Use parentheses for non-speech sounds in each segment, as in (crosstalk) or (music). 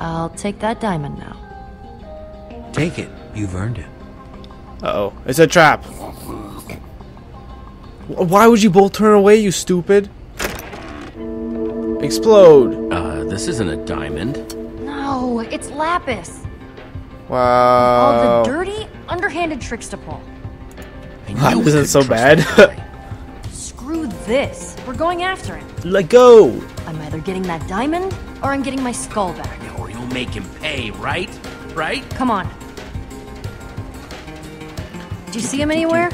I'll take that diamond now. Take it. You've earned it. Uh oh. It's a trap. Why would you both turn away, you stupid? Explode. Uh, this isn't a diamond. No, it's Lapis. Wow. All the dirty, underhanded tricks to pull. I That knew we isn't so bad. (laughs) Screw this. We're going after him. Let go. I'm either getting that diamond or I'm getting my skull back. Or you'll make him pay, right? Right? Come on. Do you see him anywhere?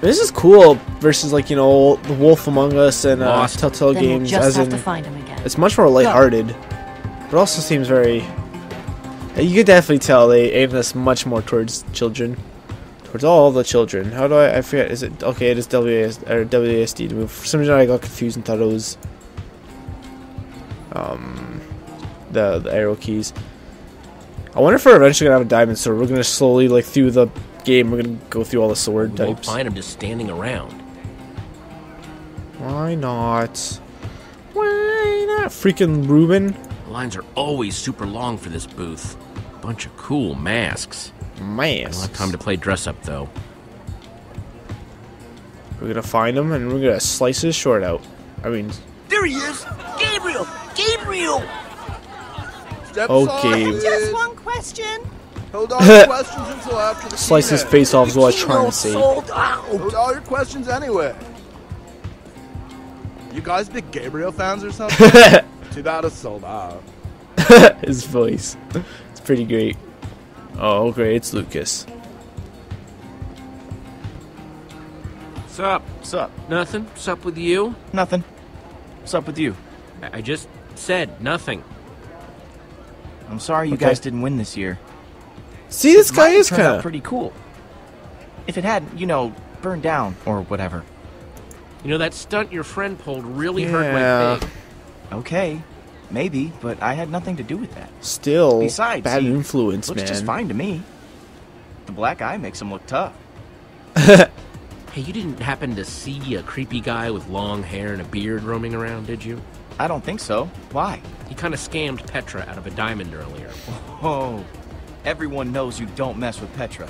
This is cool versus like you know the Wolf Among Us and uh, Lost. Telltale then we'll games. just As have in, to find him again. it's much more lighthearted, but also seems very. You could definitely tell they aim this much more towards children, towards all the children. How do I? I forget. Is it okay? It is WAS or WASD to move. For some reason, I got confused and thought it was um the the arrow keys. I wonder if we're eventually gonna have a diamond sword. We're gonna slowly like through the game. We're gonna go through all the sword We won't types. find him just standing around. Why not? Why not? Freaking Reuben. The lines are always super long for this booth. Bunch of cool masks. Masks. I'll have time to play dress up though. We're gonna find him and we're gonna slice his short out. I mean, There he is! Gabriel! Gabriel! Step Okay. aside. Just one question. Hold all your (laughs) questions until after the slice his face off is what I was trying Kino to say. sold out! Hold all your questions anyway. You guys big Gabriel fans or something? (laughs) Too bad it's sold out. (laughs) his voice. It's pretty great. Oh, great. It's Lukas. Sup? Sup? Nothing? Sup with you? Nothing. What's up with you? I I just said nothing. I'm sorry you Okay. guys didn't win this year. See, this guy is kind of. pretty cool. If it hadn't, you know, burned down or whatever. You know that stunt your friend pulled really hurt my pig. Okay, maybe, but I had nothing to do with that. Still, Besides, bad he influence, Looks man. just fine to me. The black eye makes him look tough. (laughs) Hey, you didn't happen to see a creepy guy with long hair and a beard roaming around, did you? I don't think so. Why? He kind of scammed Petra out of a diamond earlier. Oh, everyone knows you don't mess with Petra.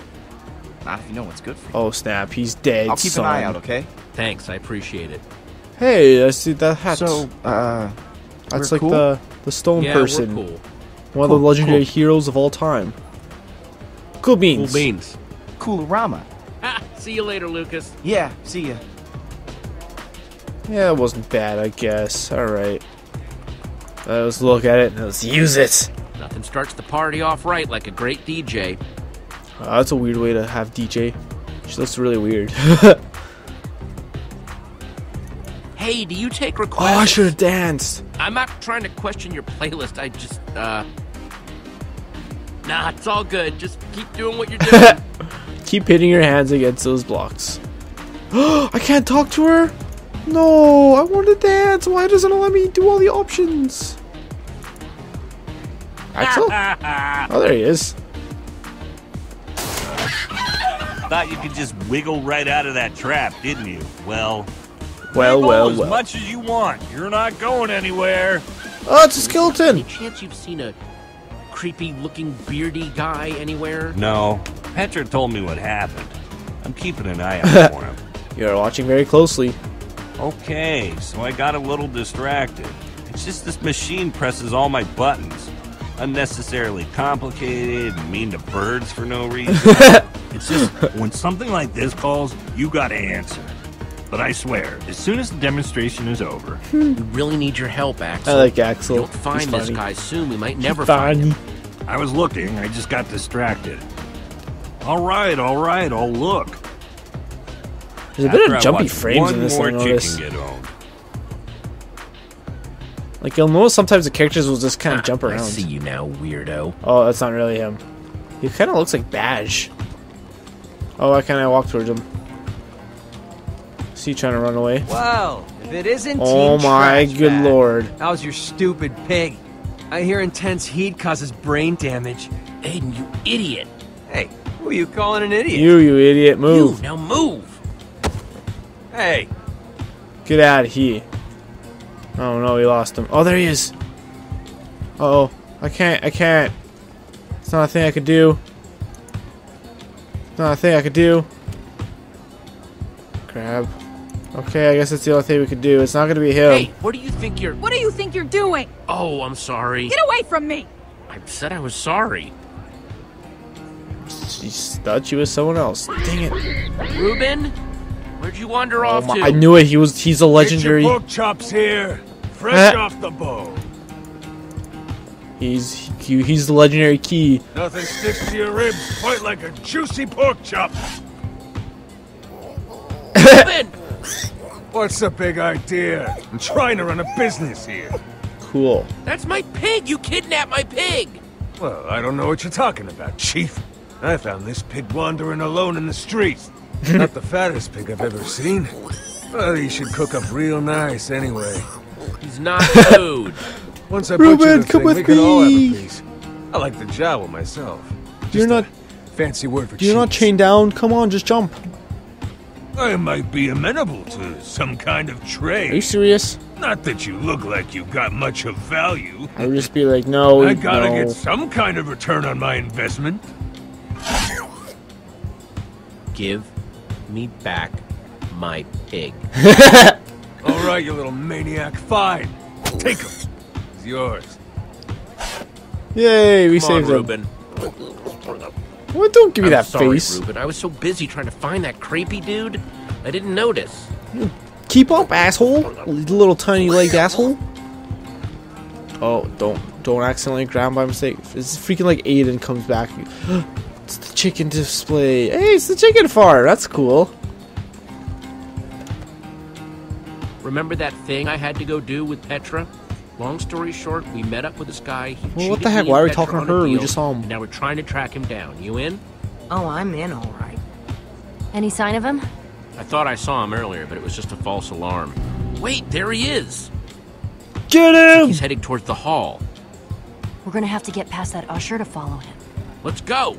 Not if you know what's good for you. Oh snap! He's dead. I'll keep son. an eye out, okay? Thanks, I appreciate it. Hey, I see that hat. So, uh, That's like cool? the the stone yeah, person, we're cool. one of the legendary cool. heroes of all time. Cool beans. Cool beans. Coolorama. Ha! See you later, Lukas. Yeah, see ya. Yeah, it wasn't bad, I guess. All right. Let's look at it and let's use it. Nothing starts the party off right like a great DJ. Uh, that's a weird way to have DJ. She looks really weird. (laughs) Hey, do you take requests? oh? I should have danced. I'm not trying to question your playlist. I just, uh. Nah, it's all good. Just keep doing what you're (laughs) doing. Keep hitting your hands against those blocks. (gasps) I can't talk to her. No, I want to dance. Why doesn't it let me do all the options? Axel? (laughs) oh, there he is. Thought you could just wiggle right out of that trap, didn't you? Well, Well, well, as well. much as you want. You're not going anywhere. Oh, it's a skeleton. Any chance you've seen a creepy looking beardy guy anywhere? No, Petra told me what happened. I'm keeping an eye out (laughs) for him. You're watching very closely. Okay, so I got a little distracted. It's just this machine presses all my buttons. Unnecessarily complicated mean to birds for no reason. (laughs) it's just when something like this calls, you gotta answer. But I swear, as soon as the demonstration is over, hmm. We really need your help, Axel. I like If you Axel. don't find He's this funny. guy soon, we might never find him. I was looking, I just got distracted. All right, all right, I'll look. There's a bit of jumpy frames in this more thing. Notice. chicken. Like you'll notice sometimes the characters will just kind of ah, jump around. I around. see you now, weirdo. Oh, that's not really him. He kind of looks like Badge. Oh, why can't I walk towards him? Is he trying to run away? Well, if it isn't Oh Team my Trash good Bag, lord. How's your stupid pig? I hear intense heat causes brain damage. Aiden, you idiot. Hey, who are you calling an idiot? You, you idiot, move. You, now move. Hey, Get out of here. Oh no, we lost him. Oh, there he is. Uh oh. I I can't. I can't. It's not a thing I could do. It's not a thing I could do. Crab. Okay, I guess that's the only thing we could do. It's not gonna be him. Hey, what do you think you're... What do you think you're doing? Oh, I'm sorry. Get away from me! I said I was sorry. She thought she was someone else. Dang it. Reuben? Where'd you wander Oh off my, to? I knew it. He was. He's a legendary. Get your pork chops here, fresh Huh? off the bone. He's he, he's the legendary key. Nothing sticks to your ribs quite like a juicy pork chop. Reuben! What's the big idea? I'm trying to run a business here. Cool. That's my pig! You kidnapped my pig! Well, I don't know what you're talking about, Chief. I found this pig wandering alone in the streets. Not the fattest pig I've ever seen. Well, he should cook up real nice anyway. He's not food. (laughs) Once I Reuben, butcher the come thing, with we can all have me. a piece. I like the jowl myself. Just You're not. fancy word for You're not chained down. Come on, just jump. I might be amenable to some kind of trade. Are you serious? Not that you look like you got much of value. I would just be like, no, I gotta no. get some kind of return on my investment. Give me back my pig. (laughs) All right, you little maniac. Fine. Take him. He's yours. Yay, we Come on, saved him. Reuben. What? Don't give me I'm that sorry, face. Reuben. I was so busy trying to find that creepy dude, I didn't notice. Keep up, asshole. Little tiny legged asshole. Oh, don't don't accidentally grab by mistake. It's freaking like Aiden comes back. (gasps) (gasps) it's the chicken display. Hey, it's the chicken fart. That's cool. Remember that thing I had to go do with Petra? Long story short, we met up with this guy. He Well, what the heck? Why are we Petra talking to her? We just saw him. Now we're trying to track him down. You in? Oh, I'm in, all right. Any sign of him? I thought I saw him earlier, but it was just a false alarm. Wait, there he is. Get him! He's heading towards the hall. We're gonna have to get past that usher to follow him. Let's go.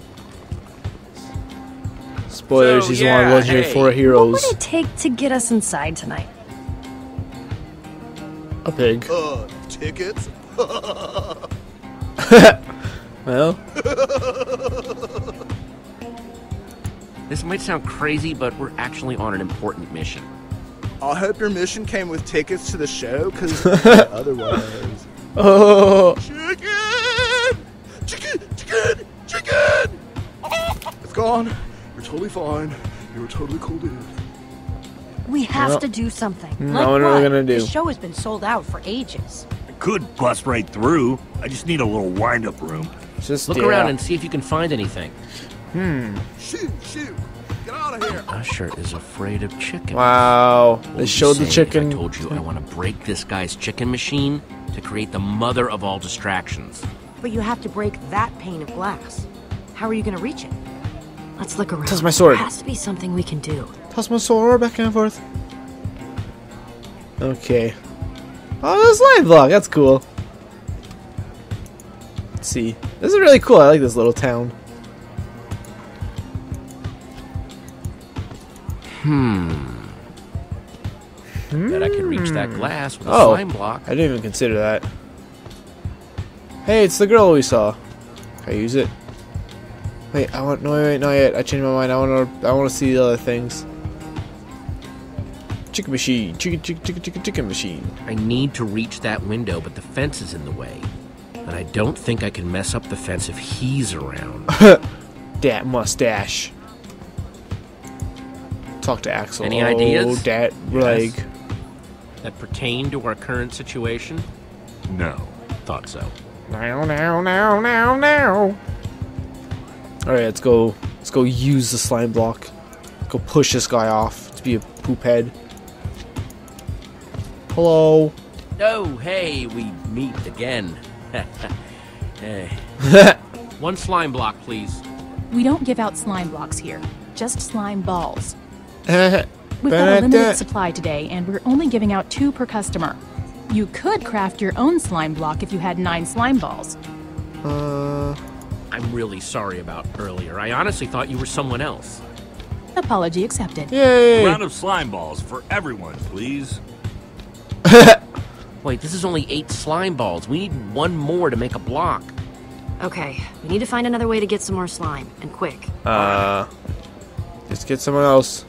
Spoilers. So, he's one of yeah, the legendary hey. four What would it take to get us inside tonight? A pig. Uh, tickets? (laughs) Well, (laughs) This might sound crazy, but we're actually on an important mission. I hope your mission came with tickets to the show, because (laughs) otherwise. oh, Chicken! Chicken! Chicken! Chicken! It's gone. You're totally fine. You were totally cool, dude. We have Well, to do something. no, what are we gonna do? The show has been sold out for ages. I could bust right through. I just need a little wind-up room. just Look yeah. around and see if you can find anything. Hmm. Shoot, shoot. Get out of here. Usher is afraid of chicken. Wow, What they showed the chicken. I told you I want to break this guy's chicken machine to create the mother of all distractions. But you have to break that pane of glass. How are you gonna reach it? Let's look around. Toss my sword. There has to be something we can do. Toss my sword back and forth. Okay. Oh, this slime block. That's cool. Let's see. This is really cool. I like this little town. Hmm. That I can reach that glass with a Oh. slime block. I didn't even consider that. Hey, it's the girl we saw. Can I use it? Wait, I want no, wait, wait, not yet. I changed my mind. I want to, I want to see the other things. Chicken machine, chicken, chicken, chicken, chicken, chicken machine. I need to reach that window, but the fence is in the way. And I don't think I can mess up the fence if he's around. (laughs) Dat mustache. Talk to Axel. Any ideas? oh, ideas? Dat leg. that pertain to our current situation? No. Thought so. Now, now, now, now, now. All right, let's go. Let's go use the slime block. Go push this guy off to be a poop head. Hello. Oh, hey, we meet again. hey. (laughs) (laughs) One slime block, please. We don't give out slime blocks here, just slime balls. (laughs) We've got a limited supply today, and we're only giving out two per customer. You could craft your own slime block if you had nine slime balls. Uh, I'm really sorry about earlier. I honestly thought you were someone else. Apology accepted. yay. Round of slime balls for everyone, please. (laughs) Wait, this is only eight slime balls. We need one more to make a block. Okay, we need to find another way to get some more slime, and quick. Uh, let's get someone else.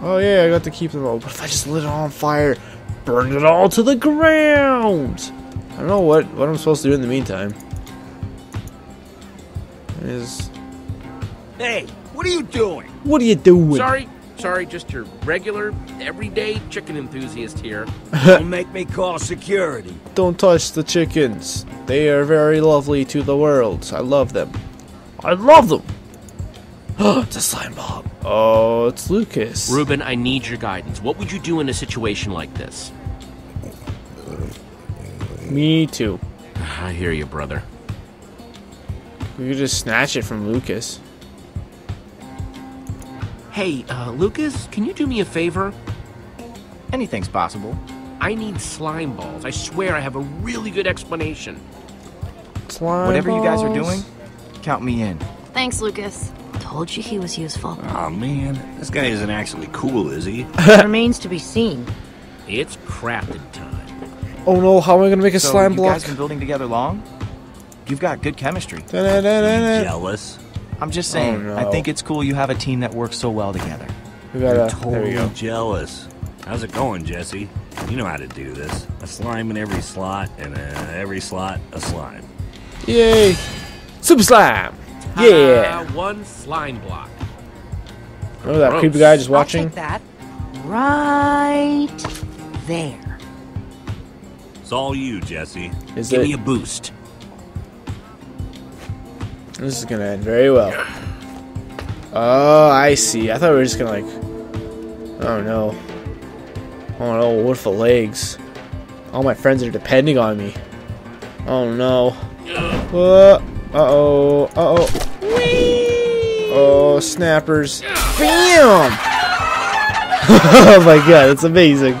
Oh yeah, I got to keep them all. But if I just lit it on fire, burn it all to the ground? I don't know what what I'm supposed to do in the meantime. Is Hey, what are you doing? what are you doing? Sorry, sorry, just your regular, everyday chicken enthusiast here. (laughs) Don't make me call security. Don't touch the chickens. They are very lovely to the world. I love them. I love them. Oh, (gasps) it's a slime ball. Oh, it's Lukas. Reuben, I need your guidance. What would you do in a situation like this? Me too. I hear you, brother. We could just snatch it from Lukas. Hey, uh, Lukas, can you do me a favor? Anything's possible. I need slime balls. I swear I have a really good explanation. Slime Whatever you guys are doing, count me in. Thanks, Lukas. Told you he was useful. Oh man, this guy isn't actually cool, is he? (laughs) Remains to be seen. It's crafted time. Oh no, how am I gonna make a so slime you block? guys been building together long? You've got good chemistry. Jealous? I'm just saying, Oh, no. I think it's cool you have a team that works so well together. We gotta. There Totally we go. jealous. How's it going, Jesse? You know how to do this. A slime in every slot, and uh, every slot a slime. Yay! Super slime. Yeah. Ah, one slime block. Oh, that Gross. creepy guy just I'll watching. take that. Right there. It's all you, Jesse. Is Give it? me a boost. This is gonna end very well. Oh, I see. I thought we were just gonna like. Oh no. Oh no, what for legs? All my friends are depending on me. Oh no. Uh oh. Uh oh. Oh, snappers. Bam! (laughs) oh my god, that's amazing.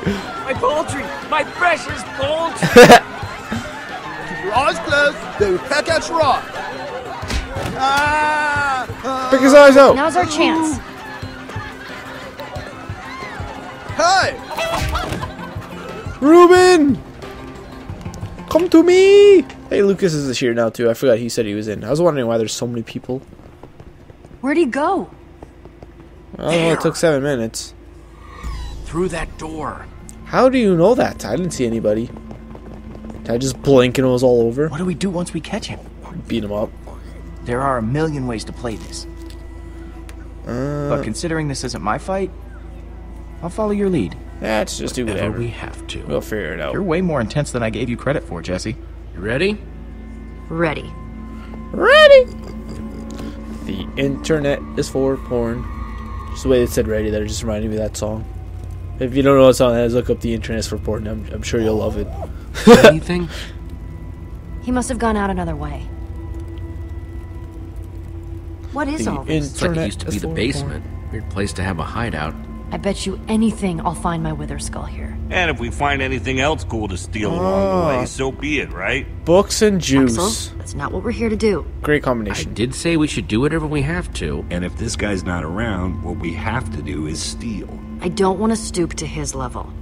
My precious poultry! Keep your eyes closed. They will peck at your eye. Ah! ah. Pick his eyes out. Now's our chance. Hey! Reuben! Come to me! Hey, Lukas is here now too. I forgot he said he was in. I was wondering why there's so many people. Where'd he go? Oh, it took seven minutes. Through that door. How do you know that? I didn't see anybody. Did I just blink and it was all over? What do we do once we catch him? Beat him up. There are a million ways to play this. Uh, But considering this isn't my fight, I'll follow your lead. let's just do Whatever whatever. we have to. We'll figure it out. You're way more intense than I gave you credit for, Jesse. You ready? Ready. Ready? The internet is for porn. Just the way it said ready there just reminded me of that song. If you don't know what song that is, look up the internet is for porn. I'm, I'm sure you'll love it. (laughs) Anything? He must have gone out another way. What is The all this? It's like it used to be the for basement. Weird place to have a hideout. I bet you anything I'll find my wither skull here. And if we find anything else cool to steal along the Ah. way, so be it, right? Books and juice. Axel, that's not what we're here to do. Great combination. I combination. did say we should do whatever we have to. And if this guy's not around, what we have to do is steal. I don't want to stoop to his level.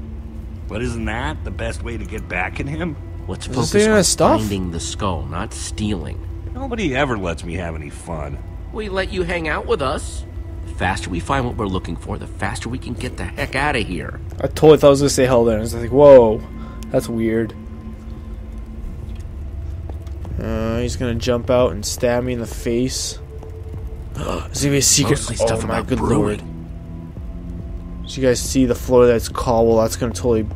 But isn't that the best way to get back at him? Let's Is this focus on stuff? finding the skull, not stealing. Nobody ever lets me have any fun. We let you hang out with us. The faster we find what we're looking for, the faster we can get the heck out of here. I totally thought I was gonna say hell there. I was like, whoa, that's weird. Uh, he's gonna jump out and stab me in the face. (gasps) There's gonna be a secret. Mostly stuff oh my about good brewing. lord! So you guys see the floor that's cobble? That's gonna totally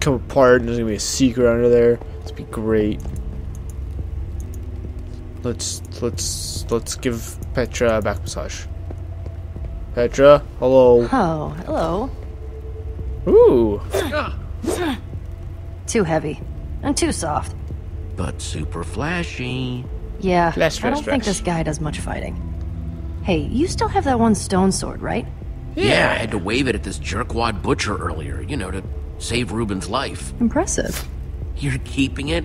come apart, and there's gonna be a secret under there. It's gonna be great. Let's let's let's give Petra a back massage. Petra, hello. Oh, hello. Ooh. (clears throat) Too heavy. And too soft. But super flashy. Yeah, Flash, I don't think this guy does much fighting. Hey, you still have that one stone sword, right? Yeah. I had to wave it at this jerkwad butcher earlier, you know, to save Reuben's life. Impressive. You're keeping it?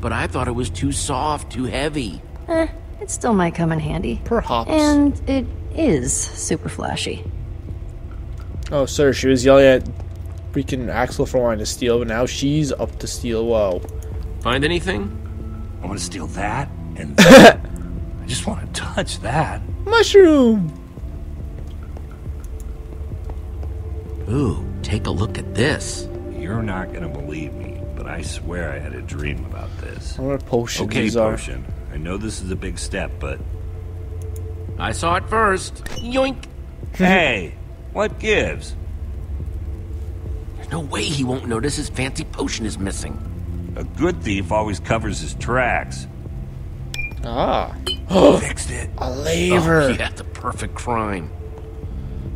But I thought it was too soft, too heavy. Eh, it still might come in handy. Perhaps. And it is super flashy. Oh, sir, she was yelling at freaking Axel for wanting to steal, but now she's up to steal. Whoa. Find anything? I want to steal that and that. (laughs) I just want to touch that. Mushroom. Ooh, take a look at this. You're not gonna believe me, but I swear I had a dream about this. I wonder what potions Okay, these are. potion. I know this is a big step, but I saw it first. Yoink! (laughs) hey, what gives? There's no way he won't notice his fancy potion is missing. A good thief always covers his tracks. Ah, (gasps) Fixed it. a lever. Oh, yeah, the perfect crime.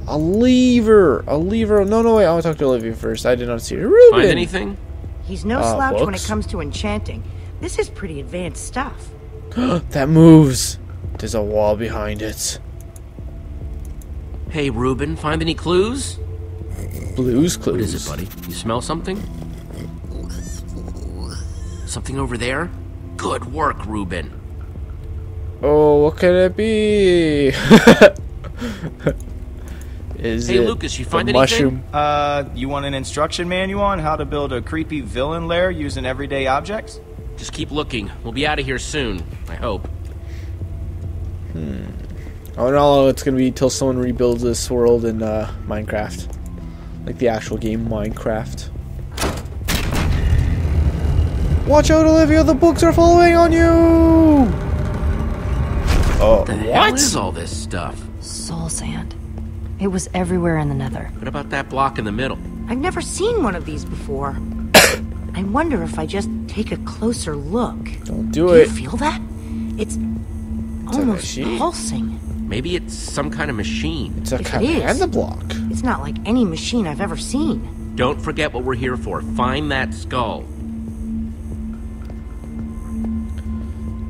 A lever. A lever. No, no, wait. I want to talk to Olivia first. I did not see her. Reuben. Find anything? He's no Uh, slouch when it comes to enchanting. This is pretty advanced stuff. (gasps) that moves. There's a wall behind it. Hey, Reuben, find any clues? Blues clues. What is it, buddy? You smell something? Something over there? Good work, Reuben. Oh, what could it be? (laughs) is Hey, it Lukas, you the find anything? mushroom? Uh, you want an instruction manual on how to build a creepy villain lair using everyday objects? Just keep looking. We'll be out of here soon, I hope. Hmm. Oh no, it's gonna be till someone rebuilds this world in uh, Minecraft, like the actual game Minecraft. Watch out, Olivia! The books are following on you. Oh, The hell what? is all this stuff? Soul sand. It was everywhere in the nether. What about that block in the middle? I've never seen one of these before. (coughs) I wonder if I just take a closer look. Don't Do it. do you feel that? It's a almost pulsing. Maybe it's some kind of machine. It's a If it is- command block. It's not like any machine I've ever seen. Don't forget what we're here for. Find that skull.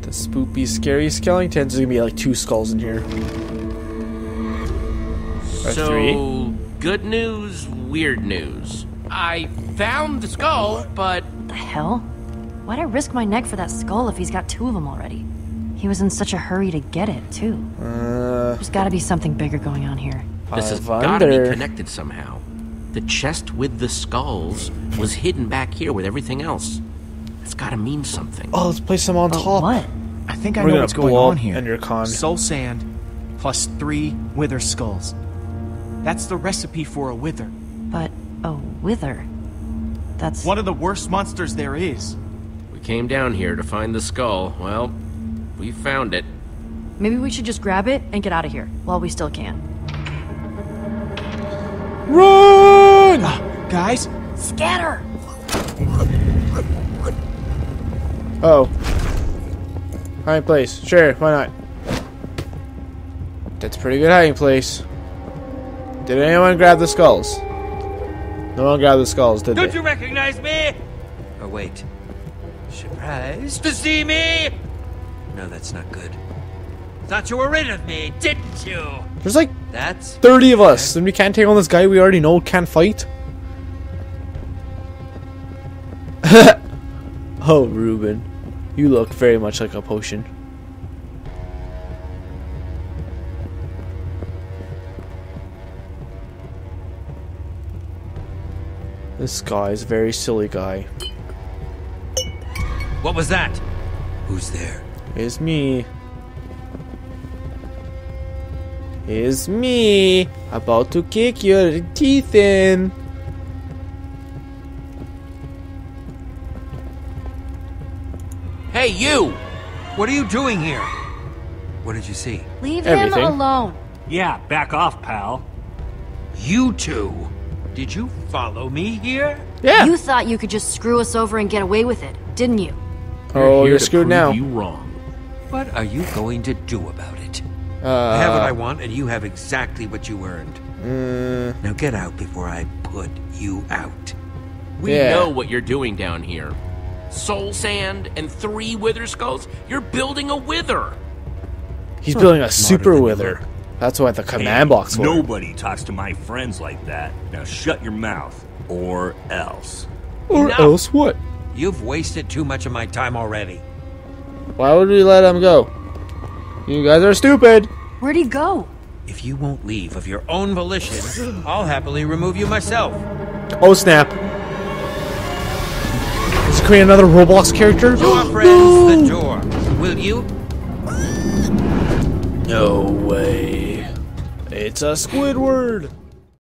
The spoopy, scary skeletons. There's gonna be like two skulls in here. Or so, three. good news, weird news. I found the skull, but The hell? Why'd I risk my neck for that skull if he's got two of them already? He was in such a hurry to get it, too. Uh, There's gotta be something bigger going on here. this I has gotta be connected somehow. The chest with the skulls was hidden back here with everything else. It's gotta mean something. Oh, let's place them on But top. what? I think I We're know what's going blow on up here. Endercon. Soul sand plus three wither skulls. That's the recipe for a wither. But a wither. That's One of the worst monsters there is. We came down here to find the skull. Well, we found it. maybe we should just grab it and get out of here while we still can. Run! Guys, Scatter! Oh. Hiding place. Sure, why not? That's a pretty good hiding place. Did anyone grab the skulls? No one grabbed the skulls, did Don't they? you recognize me? Or wait. Surprised to see me? No, that's not good. Thought you were rid of me, didn't you? There's like That's 30 of us, and we can't take on this guy we already know can't fight? (laughs) oh, Reuben. You look very much like a potion. This guy is a very silly guy. What was that? Who's there? It's me. It's me. About to kick your teeth in. Hey, you! What are you doing here? What did you see? Leave Everything. him alone. Yeah, back off, pal. You two. Did you follow me here? Yeah. You thought you could just screw us over and get away with it, didn't you? oh, here you're to screwed prove now. You wrong. What are you going to do about it? I have what I Uh, want, and you have exactly what you earned. mm, Now get out before I put you out. We Yeah. know what you're doing down here. Soul sand and three wither skulls? You're building a wither! he's building a super than you wither. Look. That's what the command Hey, box for. Nobody talks to my friends like that. Now shut your mouth, or else. Or Enough. else what? You've wasted too much of my time already. Why would we let him go? You guys are stupid. Where'd he go? If you won't leave of your own volition, I'll happily remove you myself. Oh snap! Let's create another Roblox character? To our (gasps) friends, the door. Will you? No way. It's a Squidward.